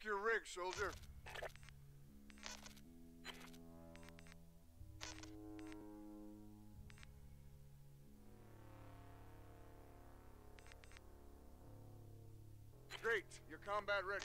Check your rig, soldier. Great, you're combat ready.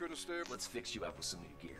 I knew you couldn't stay. Let's fix you up with some new gear.